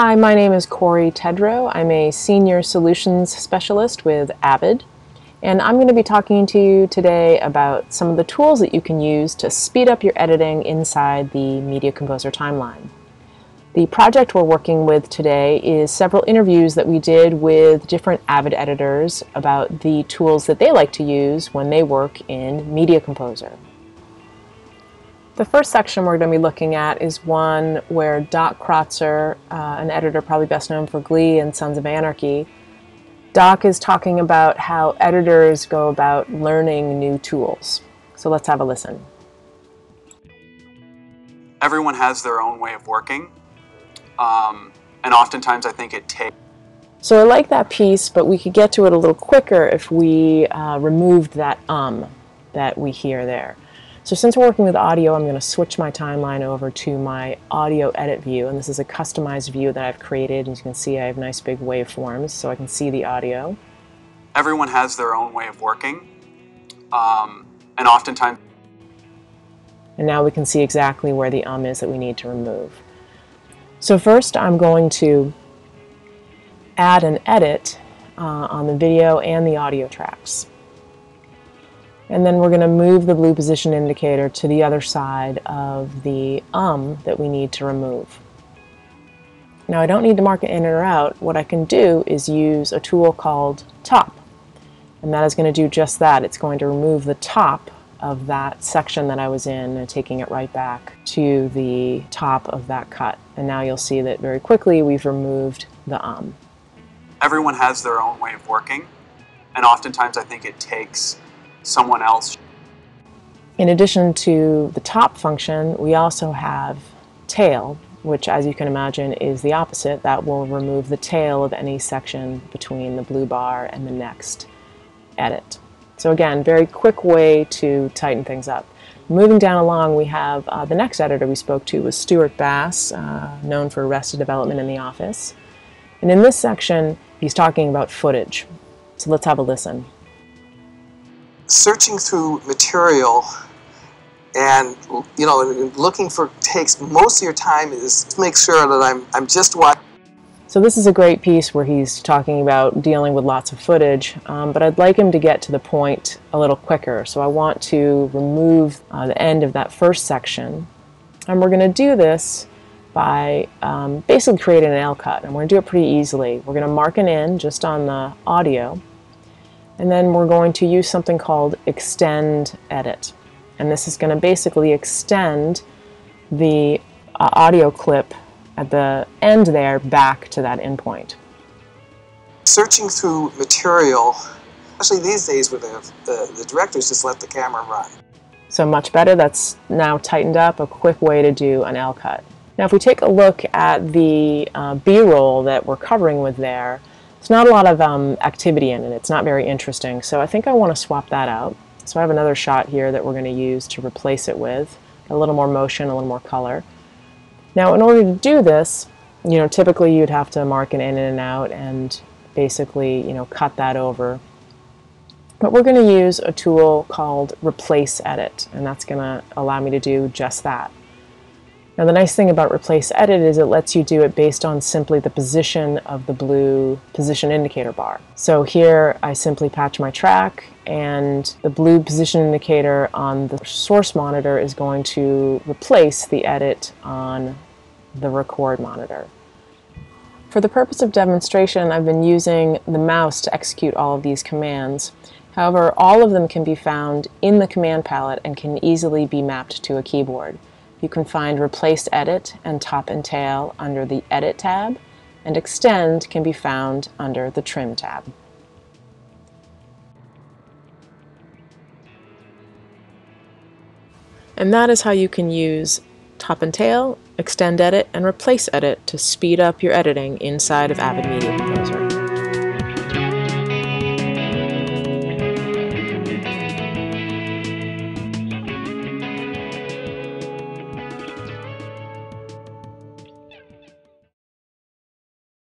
Hi, my name is Corey Tedrow. I'm a Senior Solutions Specialist with Avid, and I'm going to be talking to you today about some of the tools that you can use to speed up your editing inside the Media Composer timeline. The project we're working with today is several interviews that we did with different Avid editors about the tools that they like to use when they work in Media Composer. The first section we're going to be looking at is one where Doc Crotzer, uh, an editor probably best known for Glee and Sons of Anarchy, Doc is talking about how editors go about learning new tools. So let's have a listen. Everyone has their own way of working, um, and oftentimes I think it takes. So I like that piece, but we could get to it a little quicker if we uh, removed that um that we hear there. So since we're working with audio, I'm going to switch my timeline over to my audio edit view. And this is a customized view that I've created. As you can see, I have nice big waveforms, so I can see the audio. Everyone has their own way of working. Um, and oftentimes... And now we can see exactly where the um is that we need to remove. So first, I'm going to add an edit uh, on the video and the audio tracks. And then we're going to move the blue position indicator to the other side of the um that we need to remove. Now I don't need to mark it in or out. What I can do is use a tool called top. And that is going to do just that. It's going to remove the top of that section that I was in and taking it right back to the top of that cut. And now you'll see that very quickly we've removed the um. Everyone has their own way of working. And oftentimes I think it takes someone else. In addition to the top function, we also have tail, which as you can imagine is the opposite. That will remove the tail of any section between the blue bar and the next edit. So again, very quick way to tighten things up. Moving down along, we have uh, the next editor we spoke to was Stuart Bass, uh, known for Arrested Development in the Office. And in this section, he's talking about footage. So let's have a listen searching through material and you know looking for takes most of your time is to make sure that I'm, I'm just watching. So this is a great piece where he's talking about dealing with lots of footage, um, but I'd like him to get to the point a little quicker. So I want to remove uh, the end of that first section. And we're going to do this by um, basically creating an L cut. And we're going to do it pretty easily. We're going to mark an in just on the audio. And then we're going to use something called extend edit. And this is going to basically extend the uh, audio clip at the end there back to that endpoint. Searching through material, especially these days where the, the, the directors just let the camera run. So much better, that's now tightened up, a quick way to do an L cut. Now if we take a look at the uh, B-roll that we're covering with there, there's not a lot of um, activity in it. It's not very interesting. So I think I want to swap that out. So I have another shot here that we're going to use to replace it with. A little more motion, a little more color. Now in order to do this, you know, typically you'd have to mark an in and out and basically, you know, cut that over. But we're going to use a tool called Replace Edit, and that's going to allow me to do just that. Now the nice thing about replace edit is it lets you do it based on simply the position of the blue position indicator bar. So here I simply patch my track and the blue position indicator on the source monitor is going to replace the edit on the record monitor. For the purpose of demonstration, I've been using the mouse to execute all of these commands. However, all of them can be found in the command palette and can easily be mapped to a keyboard. You can find Replace Edit and Top and Tail under the Edit tab, and Extend can be found under the Trim tab. And that is how you can use Top and Tail, Extend Edit, and Replace Edit to speed up your editing inside of Avid Media.